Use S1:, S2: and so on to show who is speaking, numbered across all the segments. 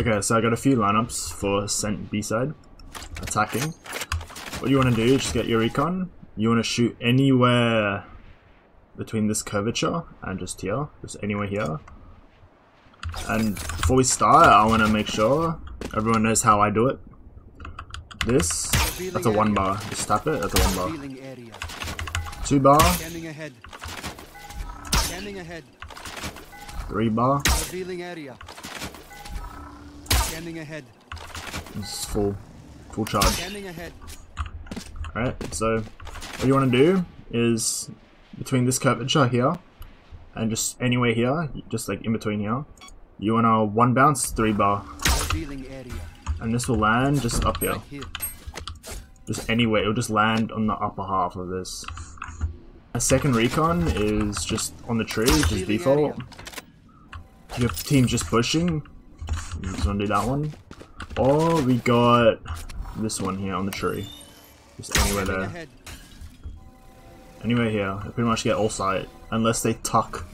S1: Okay, so I got a few lineups for Ascent B-side. Attacking. What you want to do is just get your recon. You want to shoot anywhere between this curvature and just here. Just anywhere here. And before we start, I want to make sure everyone knows how I do it. This, that's a one bar. Just tap it, that's a one bar. Two bar,
S2: Scanning ahead. Scanning ahead.
S1: three bar.
S2: Scanning ahead.
S1: This is full, full charge.
S2: Scanning ahead.
S1: Alright, so what you want to do is between this curvature here and just anywhere here, just like in between here, you want to one bounce three bar, and this will land just up here, just anywhere. It'll just land on the upper half of this. A second recon is just on the tree, just default. Your team's just pushing. Just to do that one, or we got this one here on the tree, just anywhere there. Anywhere here, I pretty much get all sight, unless they tuck.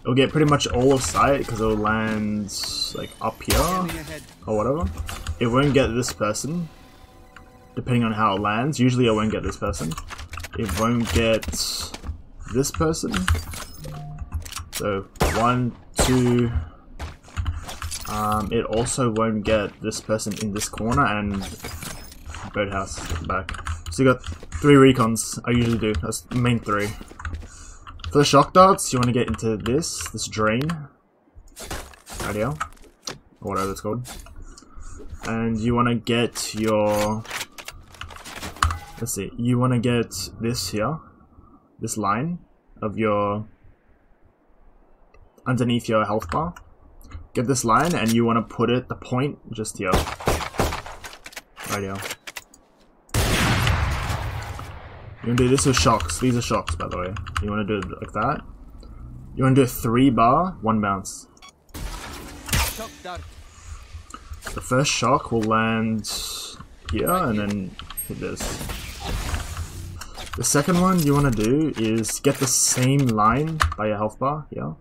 S1: It'll get pretty much all of sight because it'll land like up here or whatever. It won't get this person, depending on how it lands. Usually, I won't get this person. It won't get this person. So one, two. Um, it also won't get this person in this corner and boathouse at back. So you got three recons. I usually do. That's the main three. For the shock darts, you want to get into this, this drain, here, or whatever it's called, and you want to get your. Let's see. You want to get this here, this line of your underneath your health bar. Get this line, and you want to put it the point just here, right here. You want to do this with shocks. These are shocks, by the way. You want to do it like that. You want to do three bar, one bounce. The first shock will land here and then hit this. The second one you want to do is get the same line by your health bar here,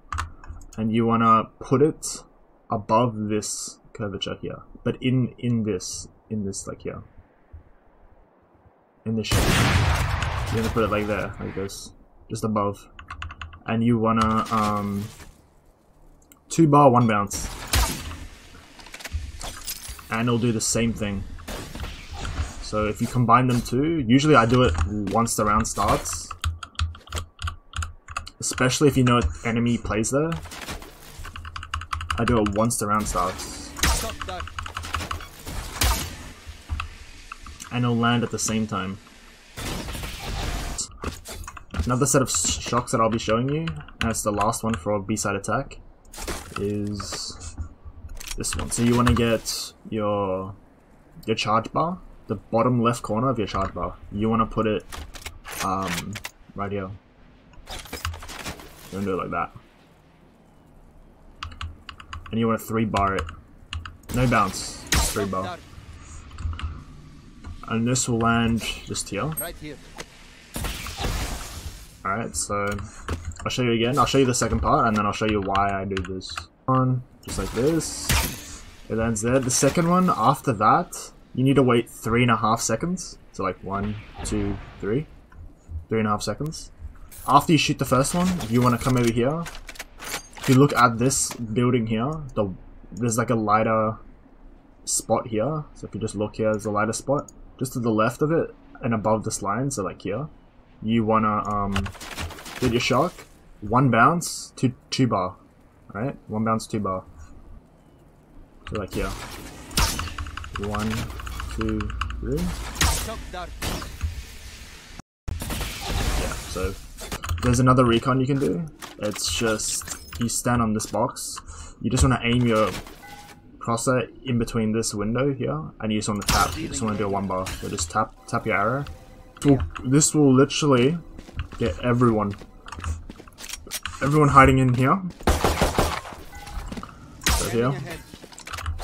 S1: and you want to put it above this curvature here, but in in this in this like here, in this shape. You're gonna put it like there, like this, just above, and you wanna um two bar one bounce and it'll do the same thing. So if you combine them two, usually I do it once the round starts. Especially if you know enemy plays there. I do it once the round starts. And it'll land at the same time. Another set of shocks that I'll be showing you, and it's the last one for B-side attack, is this one. So you want to get your your charge bar, the bottom left corner of your charge bar. You want to put it um, right here. You want to do it like that. And you want to three bar it. No bounce, just three bar. And this will land just here.
S2: Right here.
S1: Alright, so I'll show you again. I'll show you the second part and then I'll show you why I do this. One, just like this. It lands there. The second one, after that, you need to wait three and a half seconds. So like one, two, three. Three and a half seconds. After you shoot the first one, if you want to come over here. If you look at this building here, the there's like a lighter spot here. So if you just look here, there's a lighter spot. Just to the left of it and above this line, so like here you wanna um get your shock, one bounce, two two bar. Right? One bounce, two bar. So like here. One, two, three. Yeah, so there's another recon you can do. It's just you stand on this box. You just wanna aim your crosser in between this window here and you just wanna tap. You just wanna do a one bar. So just tap tap your arrow. Will- This will literally get everyone everyone hiding in here. So here.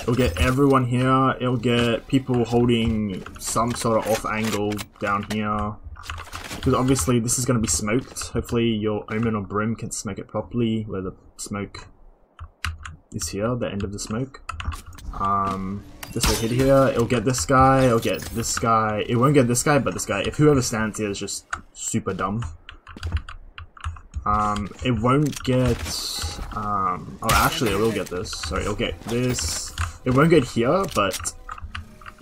S1: It'll get everyone here. It'll get people holding some sort of off angle down here. Because obviously this is going to be smoked. Hopefully your Omen or Brim can smoke it properly where the smoke is here, the end of the smoke. Um, this will hit here. It'll get this guy. It'll get this guy. It won't get this guy, but this guy. If whoever stands here is just super dumb. Um, it won't get. Um, oh, actually, it will get this. Sorry, it'll get this. It won't get here, but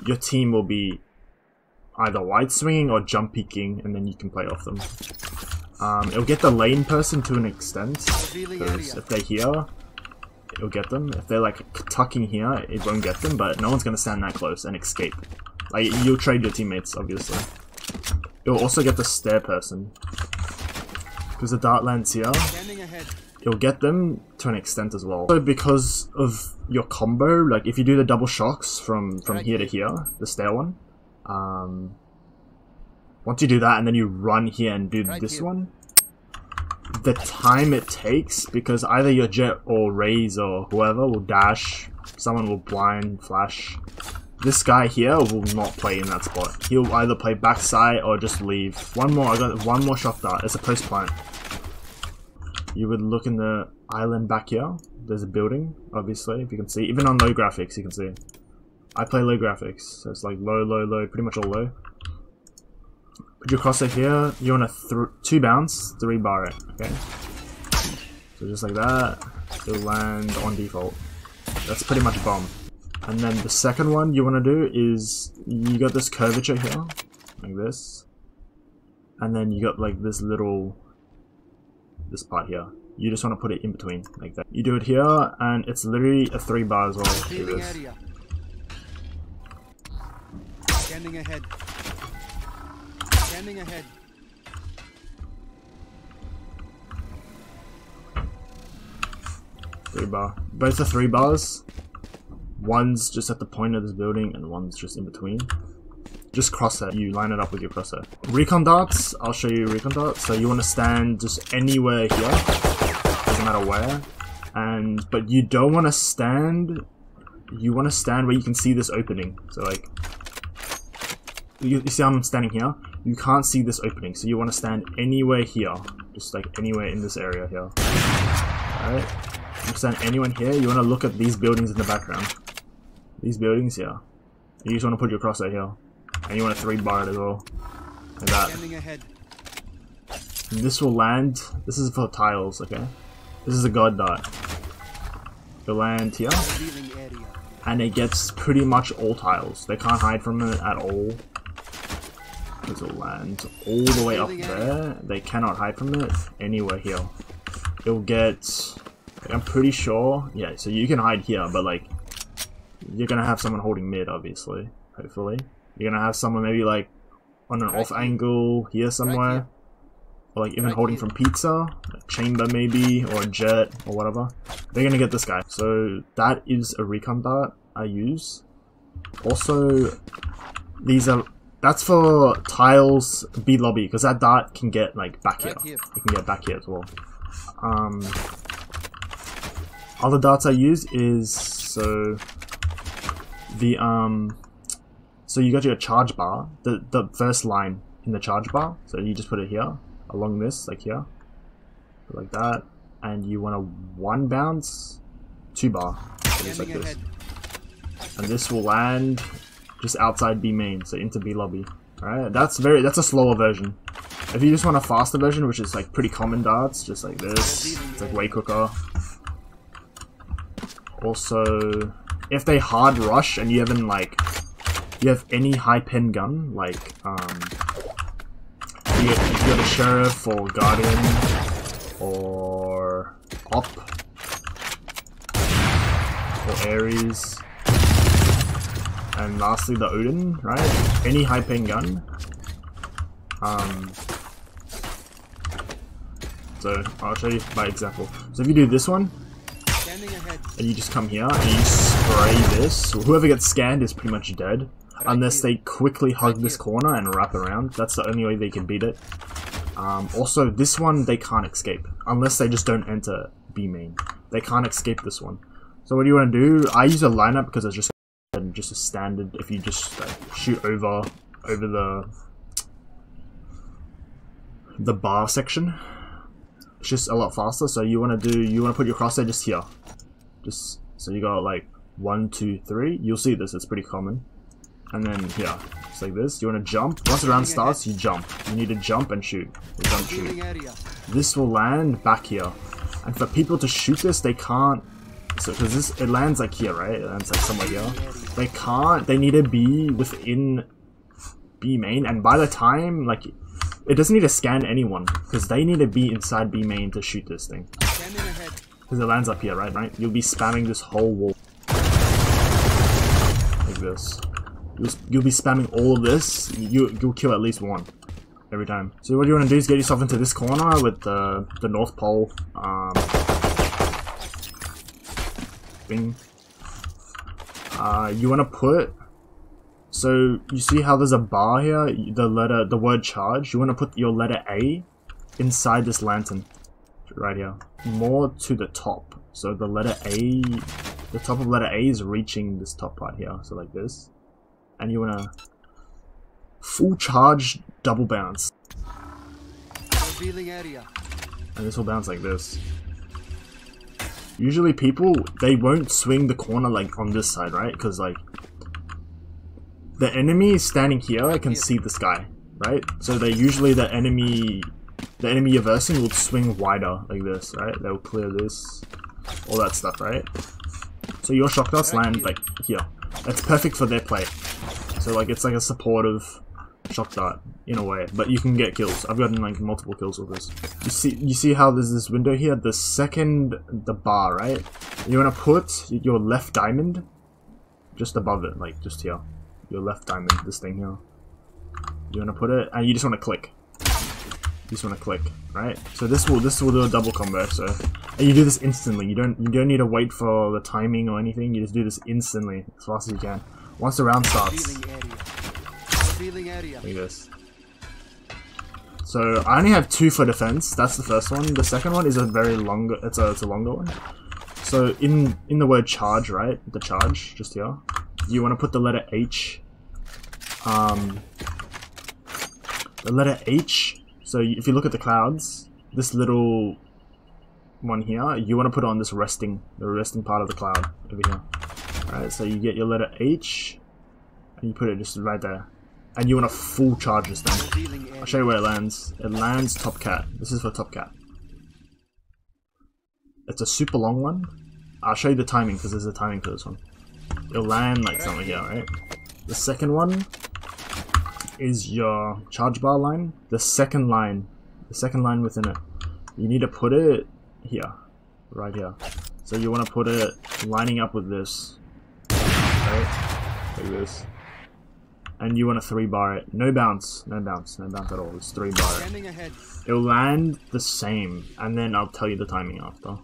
S1: your team will be either wide swinging or jump peeking, and then you can play off them. Um, it'll get the lane person to an extent, because if they're here, it'll get them. If they're like tucking here, it won't get them, but no one's gonna stand that close and escape. Like, you'll trade your teammates, obviously. It'll also get the stair person. Because the dart lands here, it'll get them to an extent as well. So because of your combo, like if you do the double shocks from from here to here, the stair one, um, once you do that and then you run here and do
S2: Right
S1: this
S2: here.
S1: one, the time it takes because either your Jett or Raze or whoever will dash, someone will blind flash. This guy here will not play in that spot. He'll either play backside or just leave. One more, I got one more shock dart. It's a post plant you would look in the island back here. There's a building, obviously, if you can see. Even on low graphics, you can see. I play low graphics, so it's like low, low, low, pretty much all low. Put your crosshair here. You want to two bounce, three bar it, okay? So just like that, it'll land on default. That's pretty much bomb. And then the second one you want to do is you got this curvature here, like this, and then you got like this little this part here. You just want to put it in between, like that. You do it here, and it's literally a three bar as well.
S2: Scanning ahead. Scanning ahead.
S1: Three bar. Both are three bars. One's just at the point of this building, and one's just in between. Just cross it. You line it up with your crosshair. Recon darts. I'll show you recon darts. So you want to stand just anywhere here. Doesn't matter where. And but you don't want to stand. You want to stand where you can see this opening. So like, you, you see I'm standing here. You can't see this opening, so you want to stand anywhere here. Just like anywhere in this area here. Alright. You stand anyone here, you want to look at these buildings in the background. These buildings here. You just want to put your crosshair here. And you want to 3 bar it as well. Like that.
S2: Ahead.
S1: And this will land. This is for tiles, okay? This is a god dot. It'll land here. And it gets pretty much all tiles. They can't hide from it at all. It'll land all the way up there. They cannot hide from it anywhere here. It'll get... I'm pretty sure... Yeah, so you can hide here, but like... You're gonna have someone holding mid, obviously. Hopefully. You're gonna have someone maybe like on an
S2: Right
S1: off
S2: here.
S1: angle here somewhere.
S2: here.
S1: Or like even
S2: Right
S1: holding
S2: here.
S1: from pizza, a chamber maybe, or a Jett, or whatever. They're gonna get this guy. So that is a recon dart I use. Also, these are that's for tiles B lobby because that dart can get like back here. It can get back here as well. Um, other darts I use is so the um so you got your charge bar, the the first line in the charge bar. So you just put it here along this, like here, like that, and you want a one bounce, two bar, so just like this, and this will land just outside B main, so into B lobby. Alright, that's very that's a slower version. If you just want a faster version, which is like pretty common darts, just like this, it's like way quicker. Also, if they hard rush and you haven't like you have any high pen gun, like um if you got a sheriff or guardian or op or Ares and lastly the Odin, right? Any high pen gun. Um so I'll show you by example. So if you do this one,
S2: ahead.
S1: and you just come here and you spray this, whoever gets scanned is pretty much dead. Unless they quickly hug this corner and wrap around. That's the only way they can beat it. Um, also, this one they can't escape. Unless they just don't enter B main. They can't escape this one. So what do you want to do? I use a lineup because it's just just a standard if you just like, shoot over over the the bar section. It's just a lot faster. So you want to do you want to put your crosshair just here, just so you got like one, two, three. You'll see this, it's pretty common. And then here, just like this. You want to jump. Once the round starts, you jump. You need to jump and shoot. You jump, shoot. This will land back here. And for people to shoot this, they can't. So, because this, it lands like here, right? It lands like somewhere here. They can't. They need to be within B main, and by the time, like, it doesn't need to scan anyone because they need to be inside B main to shoot this thing. Because it lands up here, right? Right? You'll be spamming this whole wall like this. You'll, you'll be spamming all of this. You you'll kill at least one every time. So what you want to do is get yourself into this corner with the the North Pole um, Uh, you want to put. So you see how there's a bar here, the letter, the word charge. You want to put your letter A inside this lantern, right here, more to the top. So the letter A, the top of letter A is reaching this top part here. So like this, and you want to full charge double bounce, and this will bounce like this. Usually people they won't swing the corner like on this side, right? Because like the enemy is standing here I can see this guy, right? So they usually the enemy the enemy you're versing will swing wider like this, right? They'll clear this, all that stuff, right? So your shock darts land like here. That's perfect for their play. So like it's like a supportive shock dart in a way, but you can get kills. I've gotten like multiple kills with this. You see, you see how there's this window here. The second the bar, right? You want to put your left diamond just above it, like just here. Your left diamond, this thing here. You want to put it, and you just want to click. You just want to click, right? So this will this will do a double combo. So and you do this instantly. You don't you don't need to wait for the timing or anything. You just do this instantly as fast as you can. Once the round starts,
S2: Revealing area. Area.
S1: like this. So I only have two for defense. That's the first one. The second one is a very longer. It's a it's a longer one. So in in the word charge, right? The charge just here. You want to put the letter H. Um. The letter H. So if you look at the clouds, this little one here, you want to put on this resting, the resting part of the cloud over here. Alright, so you get your letter H, and you put it just right there. And you want to full charge this thing. I'll show you where it lands. It lands top cat. This is for top cat. It's a super long one. I'll show you the timing because there's a timing for this one. It'll land like something here, right? The second one is your charge bar line. The second line, the second line within it. You need to put it here, right here. So you want to put it lining up with this, right? Like this and you want to three bar it. No bounce, no bounce, no bounce at all. It's three bar it. It'll land the same, and then I'll tell you the timing after.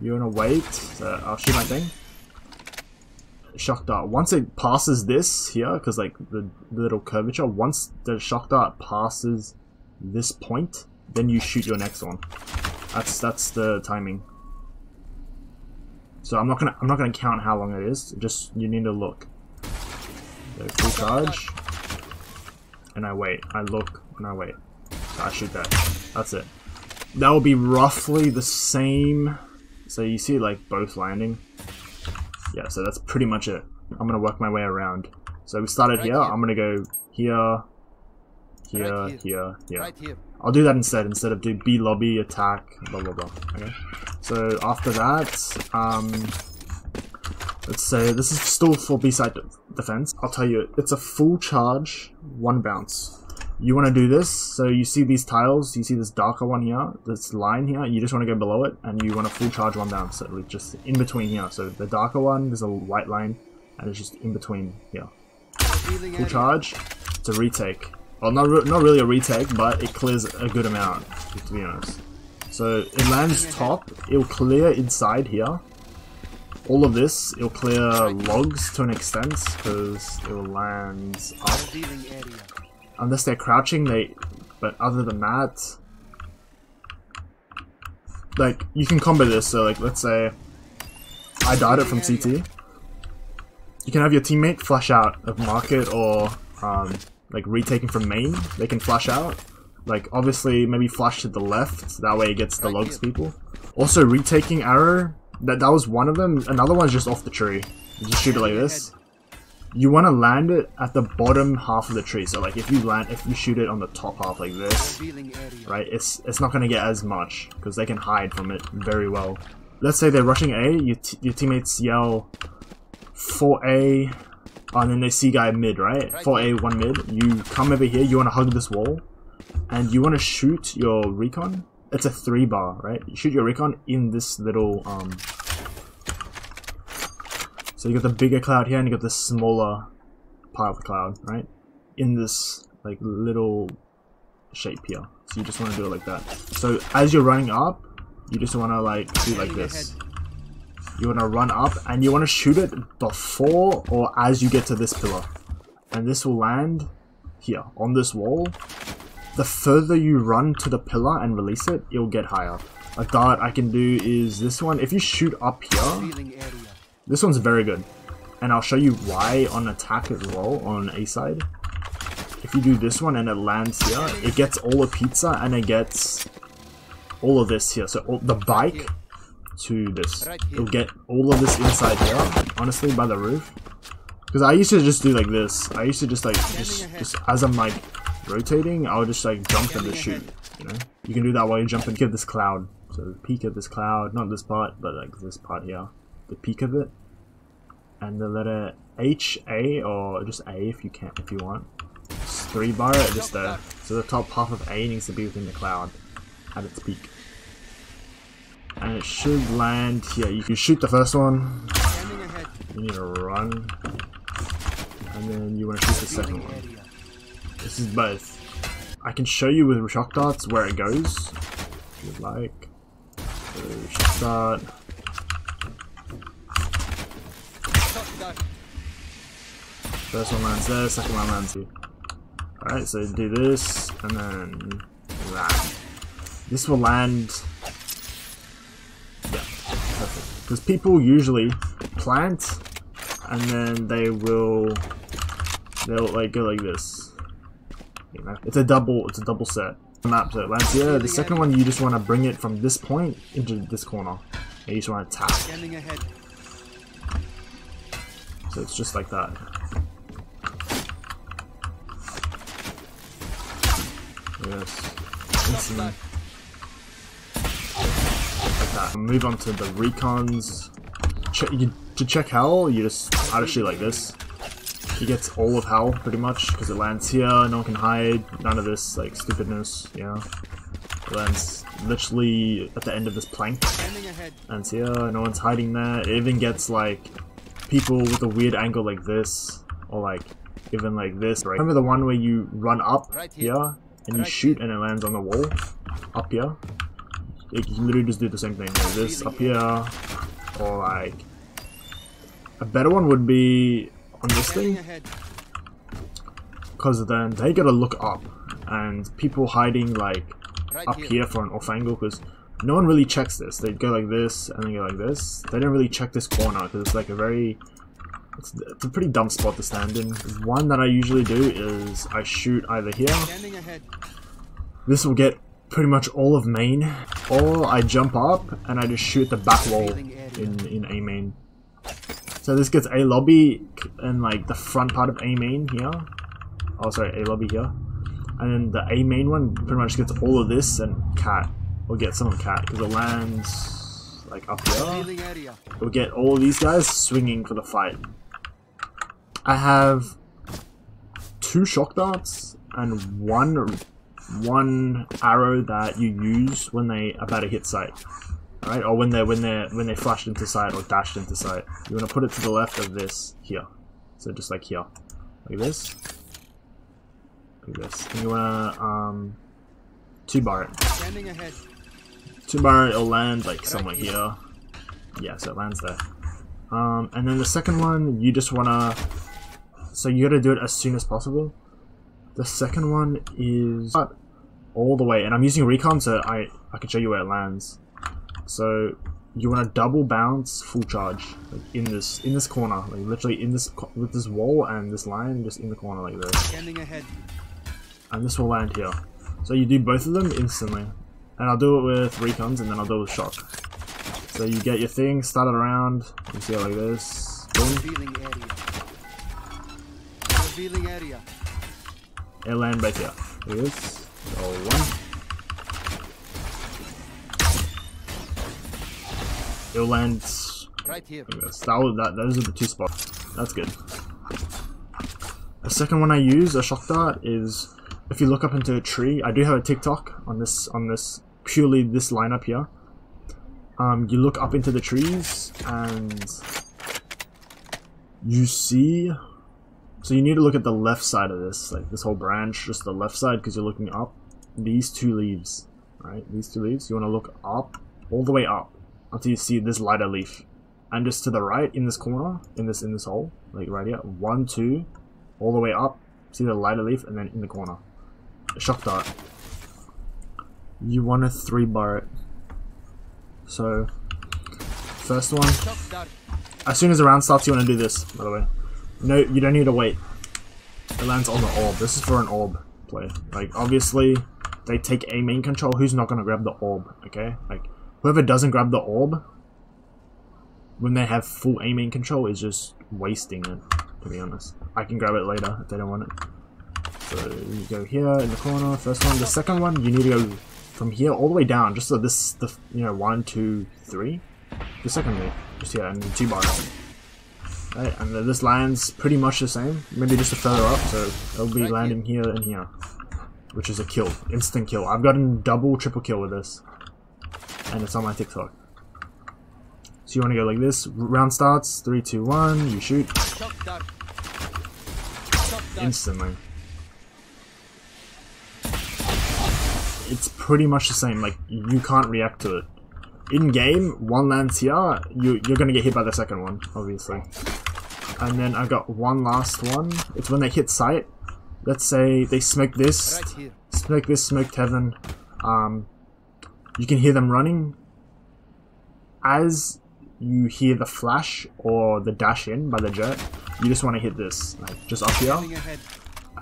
S1: You wanna wait? So I'll shoot my thing. Shock dart. Once it passes this here, because like the, the little curvature, once the shock dart passes this point, then you shoot your next one. That's that's the timing. So I'm not gonna I'm not gonna count how long it is. Just you need to look. So full charge, and I wait. I look and I wait. So I shoot that. That's it. That will be roughly the same. So you see like both landing. Yeah, so that's pretty much it. I'm gonna work my way around. So we started
S2: Right
S1: here.
S2: here.
S1: I'm gonna go here, here,
S2: Right
S1: here, here.
S2: Right here.
S1: I'll do that instead, instead of do B lobby, attack, blah blah blah. Okay. So after that, um, let's say this is still for B side defense. I'll tell you, it's a full charge, one bounce. You want to do this, so you see these tiles, you see this darker one here, this line here, you just want to go below it, and you want to full charge one bounce, so just in between here. So the darker one, there's a white line, and it's just in between here full charge it's a retake well not, re- not really a retake but it clears a good amount to be honest so it lands top it'll clear inside here all of this it'll clear logs to an extent because it will land up. Unless they're crouching they but other than that like you can combo this so like let's say I died it from CT you can have your teammate flash out of market or um, like retaking from main. They can flash out. Like obviously maybe flash to the left that way it gets the logs people. Also retaking arrow That that was one of them. Another one's just off the tree. You just shoot it like this. You want to land it at the bottom half of the tree. So like if you land, if you shoot it on the top half like this, right? It's it's not gonna get as much because they can hide from it very well. Let's say they're rushing A. Your your teammates yell 4A, and then they see guy mid, right? 4A, one mid. You come over here. You want to hug this wall, and you want to shoot your recon. It's a three bar, right? You shoot your recon in this little um. So you got the bigger cloud here, and you got the smaller part of the cloud, right? In this like little shape here. So you just want to do it like that. So as you're running up, you just want to like do like this. You want to run up and you want to shoot it before or as you get to this pillar. And this will land here on this wall. The further you run to the pillar and release it, it'll get higher. A dart I can do is this one. If you shoot up here. This one's very good. And I'll show you why on attack as well on A side. If you do this one and it lands here, it gets all the pizza and it gets all of this here. So all, the bike to this. It'll get all of this inside here, honestly, by the roof. Because I used to just do like this. I used to just like, just, just as I'm like rotating, I'll just like jump and just shoot. You know? You can do that while you're jumping. Get this cloud. So peak of this cloud, not this part, but like this part here. The peak of it. And the letter H, A, or just A if you can't if you want. Just three bar just there. So the top half of A needs to be within the cloud at its peak. And it should land here. You can shoot the first one, you need to run, and then you want to shoot the second one. This is both. I can show you with shock darts where it goes, if you'd like. So, shock dart.
S2: Shot dart.
S1: First one lands there, second one lands here. Alright, so do this, and then that. This will land. Yeah, perfect. Because people usually plant, and then they will. They'll like go like this. You know, it's a double. It's a double set map. So it lands here. The second one, you just want to bring it from this point into this corner. And you just want to tap. So it's just like that. Yes. Instantly. Like that. Move on to the recons. Che you, to check hell, you just just shoot like this. He gets all of hell pretty much because it lands here. No one can hide. None of this like stupidness. You know. It lands literally at the end of this plank. And here, no one's hiding there. It even gets like people with a weird angle like this, or like even like this. Right? Remember the one where you run up
S2: Right here.
S1: here and you shoot and it lands on the wall up here. You can literally just do the same thing like this up here, or like a better one would be on this thing because then they gotta look up and people hiding like up
S2: here.
S1: here for an off angle because no one really checks this. They go like this and then go like this. They don't really check this corner because it's like a very it's, it's a pretty dumb spot to stand in. One that I usually do is I shoot either here. This will get pretty much all of main, or I jump up and I just shoot the back wall in in A main. So this gets A lobby and like the front part of A main here. Oh sorry, A lobby here. And then the A main one pretty much gets all of this and cat will get some of cat because it lands like up here. We'll get all these guys swinging for the fight. I have two shock darts and one one arrow that you use when they about to hit sight. Alright, or when they're when they're when they flashed into sight or dashed into sight. You wanna put it to the left of this here. So just like here. Like this. Like this. And you wanna um two bar it.
S2: Scanning ahead.
S1: Tomorrow it'll land like somewhere here. Yeah, so it lands there. Um, and then the second one, you just wanna. So you gotta do it as soon as possible. The second one is all the way, and I'm using recon, so I I can show you where it lands. So you wanna double bounce full charge like in this in this corner, like literally in this with this wall and this line just in the corner like this
S2: Scanning ahead.
S1: and this will land here. So you do both of them instantly. And I'll do it with recons and then I'll do it with shock. So you get your thing, start it around, you see it like this. Boom.
S2: Revealing area. Revealing area.
S1: It'll land right here. There it is. Oh, one. It'll land
S2: Right here.
S1: That, was, that, those are the two spots. That's good. The second one I use, a shock dart, is if you look up into a tree. I do have a TikTok on this on this purely this lineup here. Um, you look up into the trees and you see. So you need to look at the left side of this, like this whole branch, just the left side, because you're looking up. These two leaves, right? These two leaves. You want to look up, all the way up, until you see this lighter leaf and just to the right in this corner, in this in this hole, like right here, one, two, all the way up, see the lighter leaf, and then in the corner, shock dart. You want to three bar it. So, first one, as soon as the round starts, you want to do this. By the way, no, you don't need to wait. It lands on the orb. This is for an orb play. Like obviously, they take a main control. Who's not gonna grab the orb? Okay, like whoever doesn't grab the orb when they have full A main control is just wasting it, to be honest. I can grab it later if they don't want it. So you go here in the corner, first one. The second one, you need to go from here all the way down, just so this, the you know, one, two, three. The second way, just here, and two bars. Right, and then this lands pretty much the same, maybe just a further up, so it'll be landing here and here. Which is a kill, instant kill. I've gotten double, triple kill with this. And it's on my TikTok. So you want to go like this. Round starts. Three, two, one. You shoot. Instantly. It's pretty much the same. Like you can't react to it. In game, one lands here. You you're gonna get hit by the second one, obviously. And then I got one last one. It's when they hit sight. Let's say they smoke this.
S2: Right.
S1: Smoke this, smoked heaven. Um, you can hear them running. As you hear the flash or the dash in by the Jett, you just want to hit this, like just up here.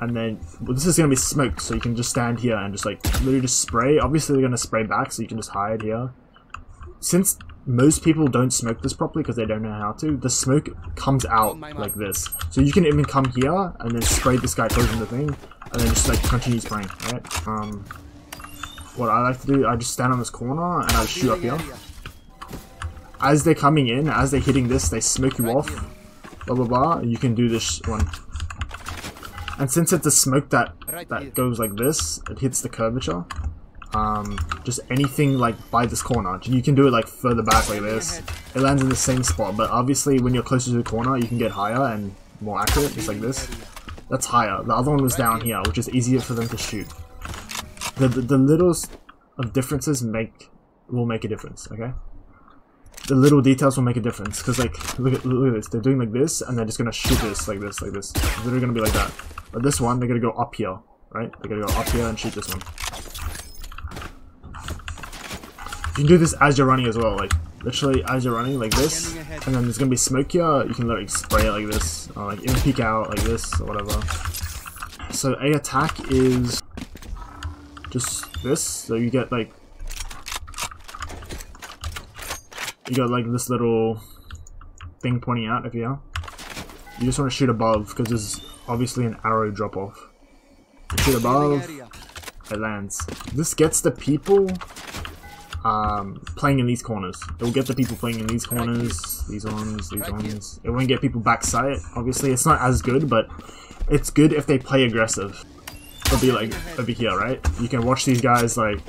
S1: And then well, this is gonna be smoke, so you can just stand here and just like literally just spray. Obviously, they're gonna spray back, so you can just hide here. Since most people don't smoke this properly because they don't know how to, the smoke comes out like this. So you can even come here and then spray this guy closing the thing, and then just like continue spraying, right? Um, what I like to do, I just stand on this corner and I shoot up here. As they're coming in, as they're hitting this, they smoke you off. Blah blah blah. You can do this one. And since it's a smoke that that goes like this, it hits the curvature. Um, just anything like by this corner. You can do it like further back like this. It lands in the same spot, but obviously when you're closer to the corner, you can get higher and more accurate, just like this. That's higher. The other one was down here, which is easier for them to shoot. The the, the little of differences make will make a difference. Okay. The little details will make a difference because like look at look at this. They're doing like this, and they're just gonna shoot this like this like this. Literally gonna be like that. But this one, they're gonna go up here, right? They're gonna go up here and shoot this one. You can do this as you're running as well, like literally as you're running like this, and then there's gonna be smoke here. You can literally spray it like this, or like in peek out like this or whatever. So a attack is just this. So you get like you got like this little thing pointing out if you are. You just want to shoot above because there's obviously an arrow drop off. Shoot above, it lands. This gets the people um, playing in these corners. It will get the people playing in these corners, these ones, these ones. It won't get people back sight. Obviously, it's not as good, but it's good if they play aggressive. It'll be like over here, right? You can watch these guys like,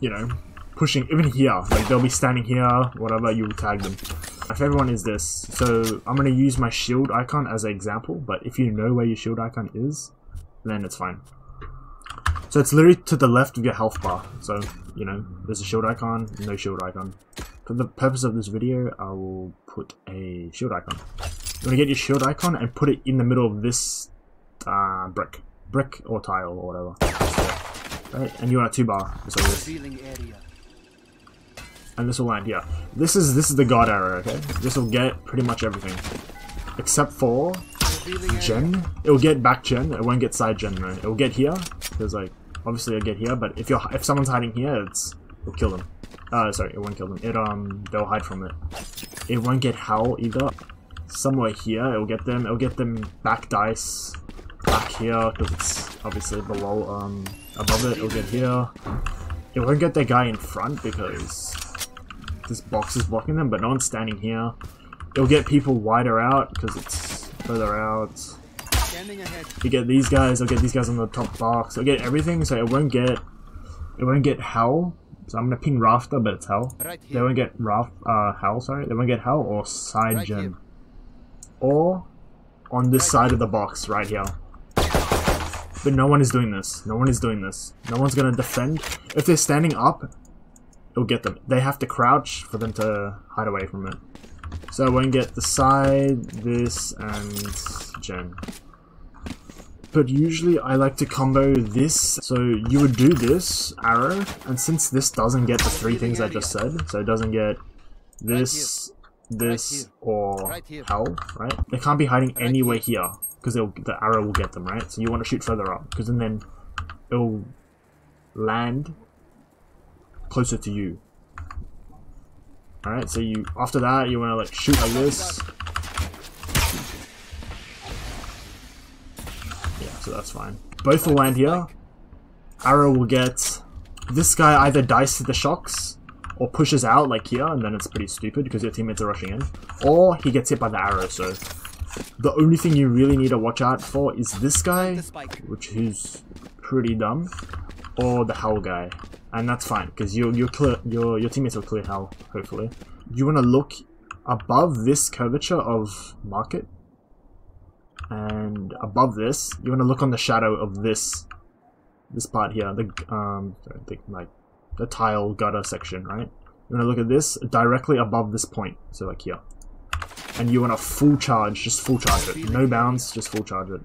S1: you know, pushing even here. Like they'll be standing here, whatever. You will tag them. My favorite one is this. So I'm gonna use my shield icon as an example. But if you know where your shield icon is, then it's fine. So it's literally to the left of your health bar. So, you know, there's a shield icon, no shield icon. For the purpose of this video, I will put a shield icon. You want to get your shield icon and put it in the middle of this uh, brick. Brick or tile or whatever. Right? And you want a two bar, just like this.
S2: Revealing area.
S1: And this will land here. This is this is the god arrow, okay? This will get pretty much everything. Except for gen. It'll get back gen. It won't get side gen though. It'll get here because like obviously it'll get here. But if you're if someone's hiding here, it's it'll kill them. Uh, sorry, it won't kill them. It um, they'll hide from it. It won't get Hell either. Somewhere here, it'll get them. It'll get them back dice back here because it's obviously below um above it. It'll get here. It won't get the guy in front because this box is blocking them, but no one's standing here. It'll get people wider out because it's further out. You get these guys, I'll get these guys on the top box, I'll get everything, so it won't get it won't get hell. So I'm gonna ping rafter, but it's hell.
S2: Right
S1: They
S2: here.
S1: won't get raf uh hell, sorry. They won't get hell or side
S2: Right
S1: gen.
S2: here.
S1: Or on this
S2: Right
S1: side of the box right here. But no one is doing this. No one is doing this. No one's gonna defend. If they're standing up, it'll get them. They have to crouch for them to hide away from it. So I won't get the side, this, and gen. But usually I like to combo this, so you would do this arrow, and since this doesn't get the three things I just said, so it doesn't get this, this, or hell, right? They can't be hiding anywhere here, because the arrow will get them, right? So you want to shoot further up, because then it'll land closer to you. Alright, so you after that you wanna like shoot like this. Yeah, so that's fine. Both will land here. Arrow will get this guy either dies to the shocks or pushes out like here and then it's pretty stupid because your teammates are rushing in. Or he gets hit by the arrow, so the only thing you really need to watch out for is this guy which is pretty dumb, or the hell guy, and that's fine because you you your your teammates will clear hell. Hopefully, you want to look above this curvature of market, and above this, you want to look on the shadow of this this part here, the um the, like the tile gutter section, right? You want to look at this directly above this point, so like here. And you want to full charge, just full charge it. No bounds, just full charge it.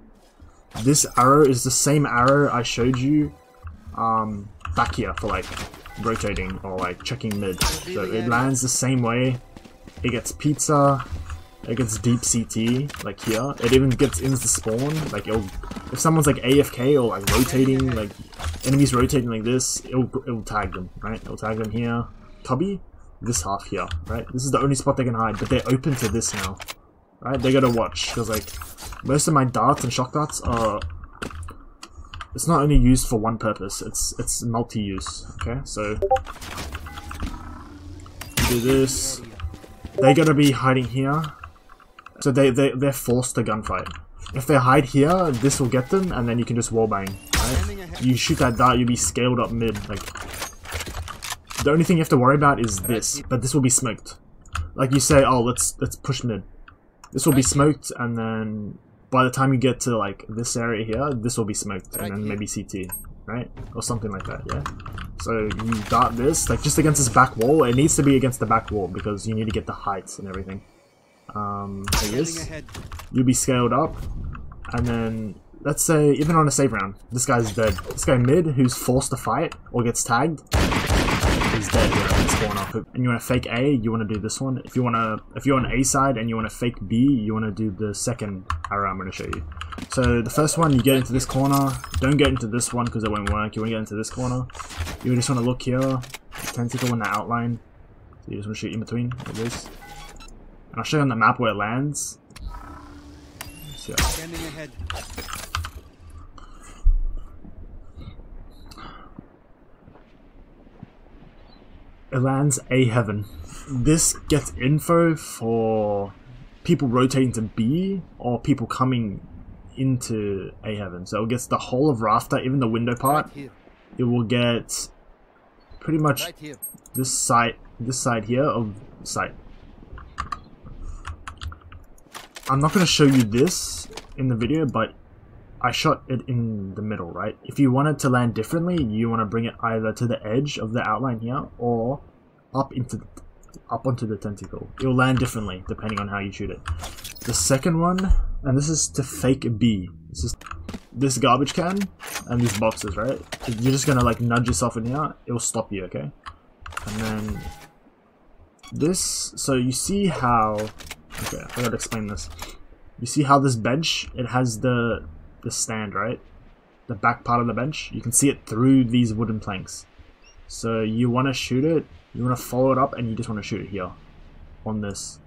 S1: This arrow is the same arrow I showed you um, back here for like rotating or like checking mid. So it lands the same way. It gets pizza. It gets deep CT like here. It even gets insta spawn. Like it'll, if someone's like AFK or like rotating, like enemies rotating like this, it'll it'll tag them right. It'll tag them here. Cubby, this half here, right? This is the only spot they can hide, but they're open to this now, right? They gotta watch because like most of my darts and shock darts are it's not only used for one purpose it's it's multi-use okay? So do this. They're gonna be hiding here. So they, they they're forced to gunfight. If they hide here this will get them and then you can just wallbang right? You shoot that dart you'll be scaled up mid like the only thing you have to worry about is this but this will be smoked. Like you say oh let's let's push mid. This will be smoked and then by the time you get to like this area here this will be smoked
S2: Right
S1: and then
S2: here.
S1: maybe ct right? Or something like that yeah? So you dart this like just against this back wall. It needs to be against the back wall because you need to get the heights and everything. Um like
S2: Scanning
S1: this you'll be scaled up, and then let's say even on a save round, this guy's dead. This guy mid who's forced to fight or gets tagged, is dead here in this corner. And you want to fake A, you want to do this one. If you want to, if you're on A side and you want to fake B, you want to do the second arrow I'm going to show you. So the first one, you get into this corner. Don't get into this one because it won't work. You want to get into this corner. You just want to look here, tentacle in the outline. So you just want to shoot in between like this. And I'll show you on the map where it lands. So,
S2: Scanning ahead.
S1: It lands A heaven. This gets info for people rotating to B or people coming into A heaven. So it gets the whole of rafter, even the window part.
S2: Right.
S1: It will get pretty much
S2: Right
S1: this side, this side here of site. I'm not going to show you this in the video, but I shot it in the middle, right? If you want it to land differently, you want to bring it either to the edge of the outline here or up into the, up onto the tentacle. It'll land differently depending on how you shoot it. The second one, and this is to fake B. This is this garbage can and these boxes, right? You're just gonna like nudge yourself in here. It'll stop you, okay? And then this. So you see how? Okay, I gotta explain this. You see how this bench it has the the stand, right? The back part of the bench. You can see it through these wooden planks. So you want to shoot it You want to follow it up and you just want to shoot it here. On this.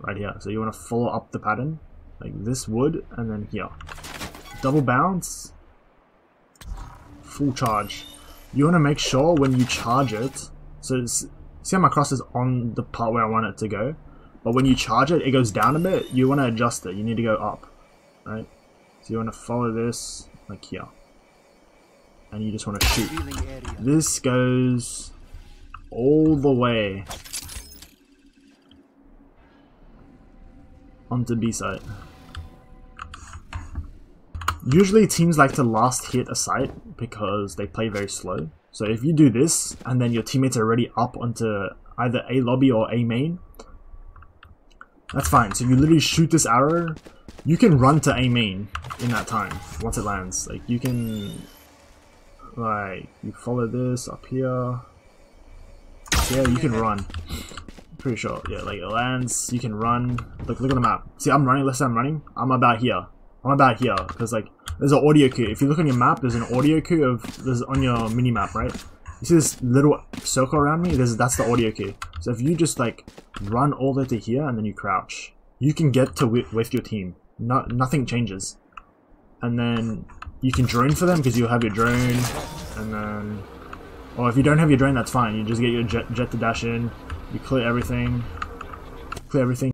S1: Right here. So you want to follow up the pattern. Like this wood and then here. Double bounce. Full charge. You want to make sure when you charge it. So see how my cross is on the part where I want it to go. But when you charge it, it goes down a bit. You want to adjust it. You need to go up. Right? So you want to follow this like here. And you just want to shoot. This goes all the way onto B site. Usually teams like to last hit a site because they play very slow. So if you do this and then your teammates are already up onto either A lobby or A main, that's fine. So you literally shoot this arrow, you can run to A main in that time once it lands. Like you can like you follow this up here. Yeah, you can run. Pretty sure. Yeah, like it lands, you can run. Look, look at the map. See, I'm running. Let's say I'm running. I'm about here. I'm about here because like there's an audio cue. If you look on your map, there's an audio cue of there's on your mini map, right? You see this little circle around me? There's that's the audio cue. So if you just like run all the way to here and then you crouch, you can get to wi with your team. Not nothing changes. And then you can drone for them because you'll have your drone, and then or if you don't have your drone, that's fine. You just get your Jett, Jett to dash in. You clear everything. Clear everything.